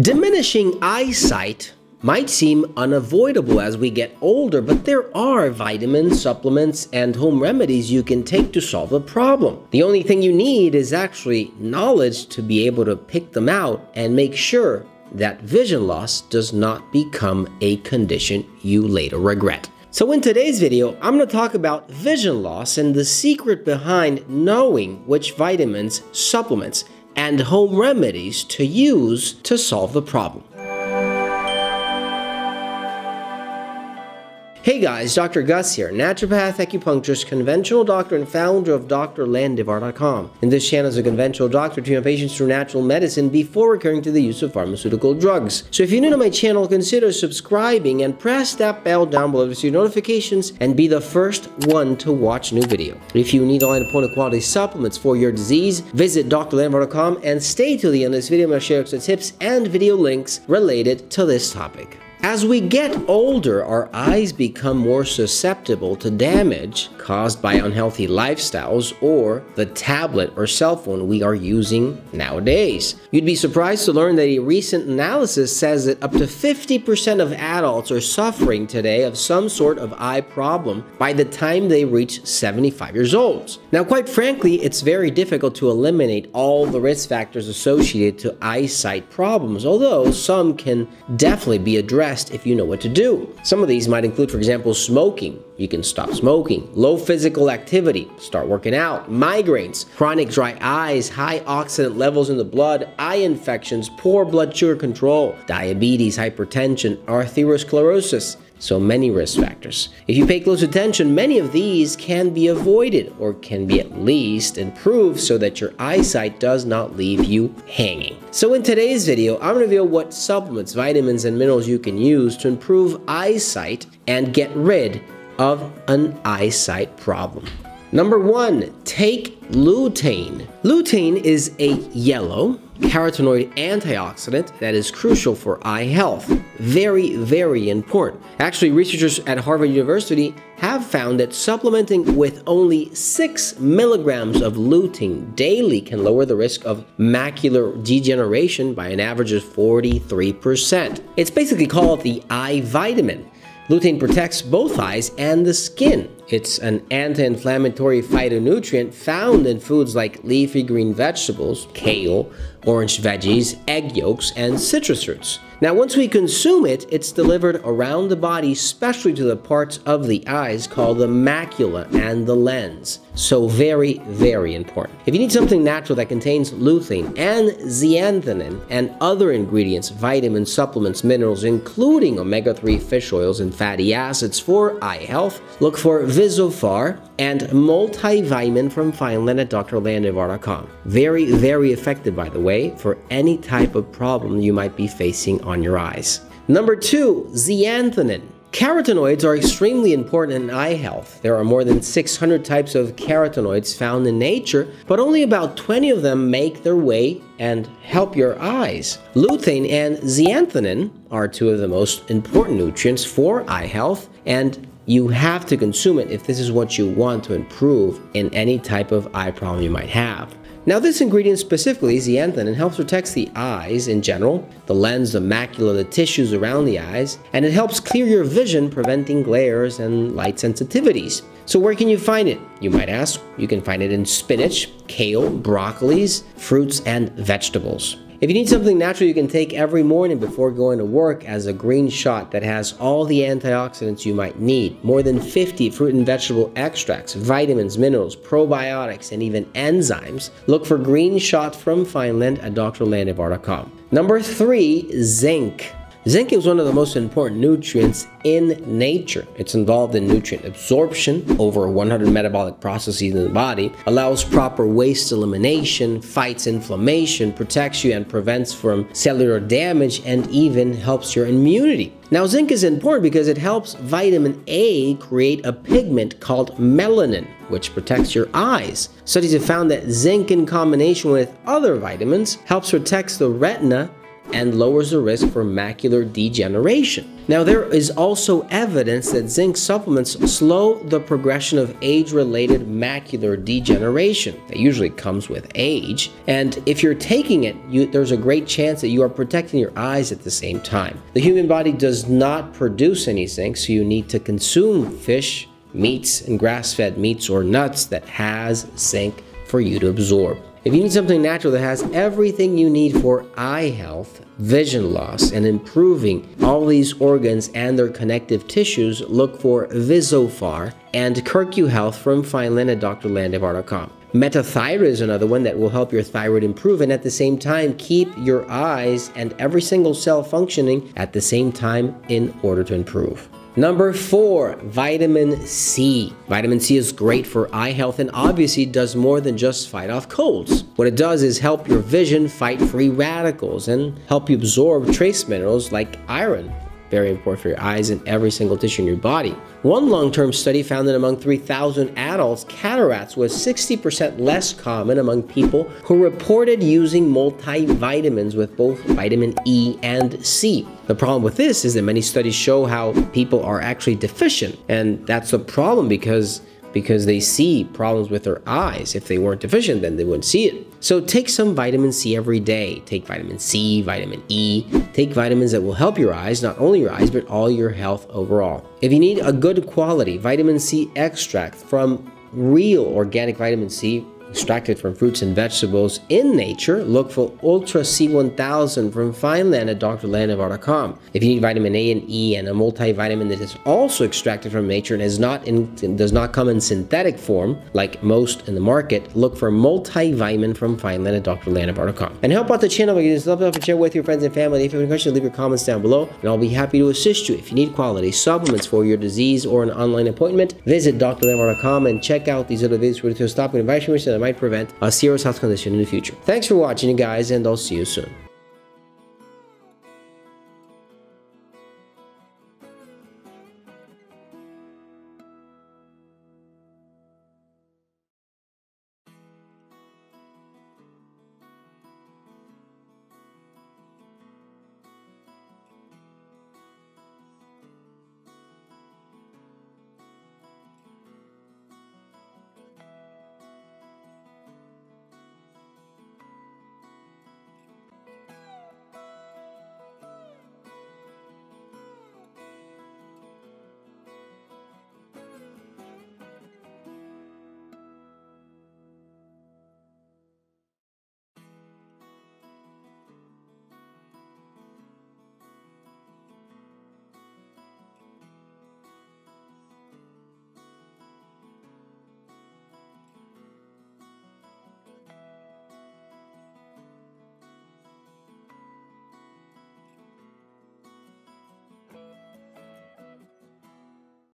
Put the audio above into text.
Diminishing eyesight might seem unavoidable as we get older, but there are vitamins, supplements, and home remedies you can take to solve the problem. The only thing you need is actually knowledge to be able to pick them out and make sure that vision loss does not become a condition you later regret. So in today's video, I'm going to talk about vision loss and the secret behind knowing which vitamins, supplements, and home remedies to use to solve the problem. Hey guys, Dr. Gus here, naturopath, acupuncturist, conventional doctor, and founder of drlandivar.com. And this channel is a conventional doctor treating patients through natural medicine before recurring to the use of pharmaceutical drugs. So if you're new to my channel, consider subscribing and press that bell down below to receive notifications and be the first one to watch new video. If you need online point of quality supplements for your disease, visit drlandivar.com and stay till the end of this video. I'm going to share extra tips and video links related to this topic. As we get older, our eyes become more susceptible to damage caused by unhealthy lifestyles or the tablet or cell phone we are using nowadays. You'd be surprised to learn that a recent analysis says that up to 50% of adults are suffering today of some sort of eye problem by the time they reach 75 years old. Now, quite frankly, it's very difficult to eliminate all the risk factors associated to eyesight problems, although some can definitely be addressed if you know what to do. Some of these might include, for example, smoking. You can stop smoking. Low physical activity. Start working out. Migraines. Chronic dry eyes. High oxidant levels in the blood. Eye infections. Poor blood sugar control. Diabetes. Hypertension. Arteriosclerosis so many risk factors. If you pay close attention, many of these can be avoided or can be at least improved so that your eyesight does not leave you hanging. So in today's video, I'm going to reveal what supplements, vitamins, and minerals you can use to improve eyesight and get rid of an eyesight problem. Number one, take lutein. Lutein is a yellow carotenoid antioxidant that is crucial for eye health. Very, very important. Actually, researchers at Harvard University have found that supplementing with only 6 milligrams of lutein daily can lower the risk of macular degeneration by an average of 43%. It's basically called the eye vitamin. Lutein protects both eyes and the skin. It's an anti-inflammatory phytonutrient found in foods like leafy green vegetables, kale, orange veggies, egg yolks, and citrus fruits. Now, once we consume it, it's delivered around the body, especially to the parts of the eyes called the macula and the lens. So very, very important. If you need something natural that contains lutein and zeaxanthin and other ingredients, vitamins, supplements, minerals, including omega-3 fish oils and fatty acids for eye health, look for Visofar and multivitamin from Fineland at drlandivar.com. Very, very effective, by the way, for any type of problem you might be facing on your eyes. Number two, zeaxanthin. Carotenoids are extremely important in eye health. There are more than 600 types of carotenoids found in nature, but only about 20 of them make their way and help your eyes. Lutein and zeaxanthin are two of the most important nutrients for eye health, and you have to consume it if this is what you want to improve in any type of eye problem you might have. Now this ingredient specifically, is zeaxanthin, helps protect the eyes in general, the lens, the macula, the tissues around the eyes, and it helps clear your vision, preventing glares and light sensitivities. So where can you find it? You might ask. You can find it in spinach, kale, broccolis, fruits, and vegetables. If you need something natural you can take every morning before going to work as a green shot that has all the antioxidants you might need, more than 50 fruit and vegetable extracts, vitamins, minerals, probiotics, and even enzymes, look for Green Shot from Fineland at drlandivar.com. Number three, zinc. Zinc is one of the most important nutrients in nature. It's involved in nutrient absorption, over 100 metabolic processes in the body, allows proper waste elimination, fights inflammation, protects you and prevents from cellular damage, and even helps your immunity. Now, zinc is important because it helps vitamin A create a pigment called melanin, which protects your eyes. Studies have found that zinc in combination with other vitamins helps protect the retina and lowers the risk for macular degeneration. Now, there is also evidence that zinc supplements slow the progression of age related macular degeneration that usually comes with age. And if you're taking it, you, there's a great chance that you are protecting your eyes at the same time. The human body does not produce any zinc, so you need to consume fish, meats, and grass fed meats or nuts that has zinc for you to absorb. If you need something natural that has everything you need for eye health, vision loss, and improving all these organs and their connective tissues, look for Visofar and Kirku Health from Fineland at drlandivar.com. Metathyroid is another one that will help your thyroid improve and at the same time keep your eyes and every single cell functioning at the same time in order to improve. Number four, vitamin C. Vitamin C is great for eye health and obviously does more than just fight off colds. What it does is help your vision fight free radicals and help you absorb trace minerals like iron very important for your eyes and every single tissue in your body. One long-term study found that among 3,000 adults, cataracts was 60% less common among people who reported using multivitamins with both vitamin E and C. The problem with this is that many studies show how people are actually deficient, and that's a problem because because they see problems with their eyes. If they weren't deficient, then they wouldn't see it. So take some vitamin C every day. Take vitamin C, vitamin E. Take vitamins that will help your eyes, not only your eyes, but all your health overall. If you need a good quality vitamin C extract from real organic vitamin C, extracted from fruits and vegetables in nature, look for Ultra C1000 from Fineland at drlandivar.com. If you need vitamin A and E and a multivitamin that is also extracted from nature and is not in, does not come in synthetic form, like most in the market, look for multivitamin from Fineland at drlandivar.com. And help out the channel by getting this up and share with your friends and family. If you have any questions, leave your comments down below, and I'll be happy to assist you. If you need quality supplements for your disease or an online appointment, visit drlandivar.com and check out these other videos where to stop and advice that might prevent a serious health condition in the future. Thanks for watching, guys, and I'll see you soon.